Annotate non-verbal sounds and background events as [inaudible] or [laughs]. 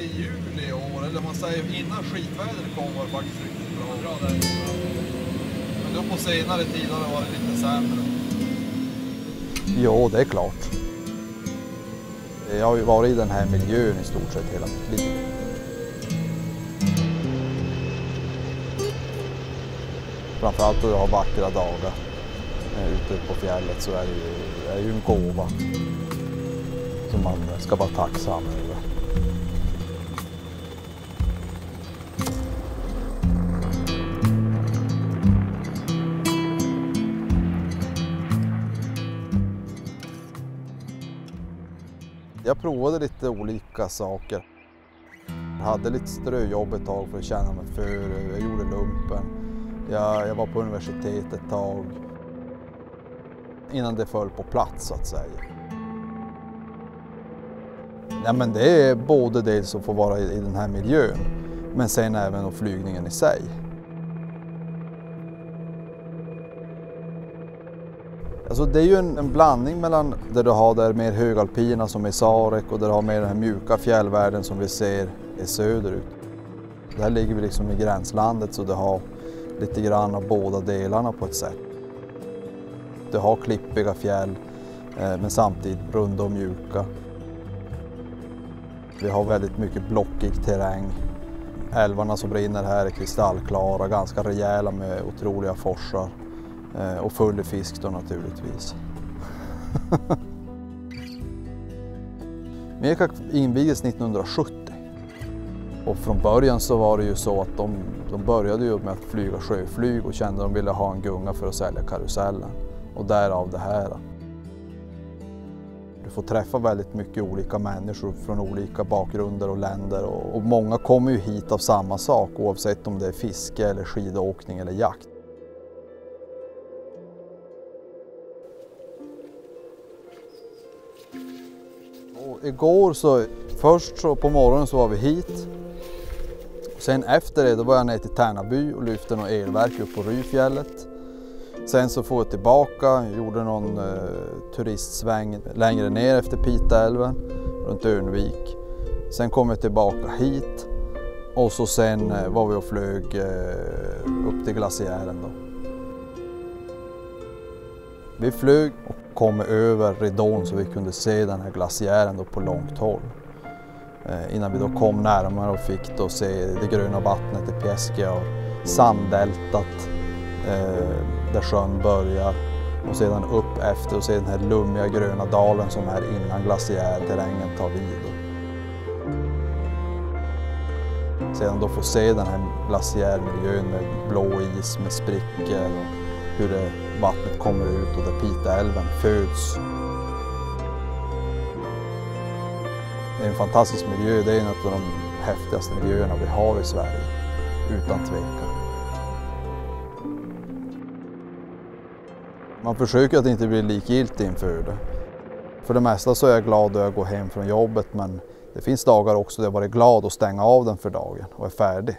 i juli i år, eller man säger innan skitvädret kom var det faktiskt riktigt bra. Bra där. Men då på senare tid har det varit lite sämre. Jo, det är klart. Jag har ju varit i den här miljön i stort sett hela mitt liv. Framförallt då jag har vackra dagar ute på fjället så är det ju, är ju en gåva som man ska vara tacksam över. Jag provade lite olika saker. Jag hade lite ströjobb ett tag för att känna mig för. Jag gjorde lumpen. Jag, jag var på universitet ett tag. Innan det föll på plats så att säga. Ja, men det är både dels att få vara i, i den här miljön men sen även och flygningen i sig. Alltså det är ju en, en blandning mellan där du har där mer högalpina som i Sarek och där du har mer den här mjuka fjällvärlden som vi ser är söderut. Där ligger vi liksom i gränslandet så du har lite grann av båda delarna på ett sätt. Du har klippiga fjäll eh, men samtidigt runda och mjuka. Vi har väldigt mycket blockig terräng. Älvarna som brinner här är kristallklara, ganska rejäla med otroliga forsar. Eh, och full i fisk då naturligtvis. [laughs] Mekak invigdes 1970 och från början så var det ju så att de, de började ju med att flyga sjöflyg och kände att de ville ha en gunga för att sälja karusellen och därav det här. Du får träffa väldigt mycket olika människor från olika bakgrunder och länder och, och många kommer ju hit av samma sak oavsett om det är fiske eller skidåkning eller jakt. Igår så, först så på morgonen så var vi hit. Sen efter det då var jag ner till Tärnaby och lyfte något elverk upp på Ryfjället. Sen så får jag tillbaka, gjorde någon eh, turistsväng längre ner efter Piteälven runt Örnvik. Sen kom jag tillbaka hit och så sen eh, var vi och flög eh, upp till glaciären då. Vi flög och kom över ridån så vi kunde se den här glaciären då på långt håll. Eh, innan vi då kom närmare och fick då se det gröna vattnet i Pieskiaur, sanddeltat eh, där sjön börjar och sedan upp efter och se den här lummiga gröna dalen som är innan glaciärterrängen tar vid. Sedan då få se den här glaciärmiljön med blå is med sprickor och hur det, vattnet kommer ut och där Piteälven föds. Det är en fantastisk miljö, det är en av de häftigaste miljöerna vi har i Sverige, utan tvekan. Man försöker att inte bli likgiltig inför det. För det mesta så är jag glad när jag går hem från jobbet men det finns dagar också där jag varit glad att stänga av den för dagen och är färdig.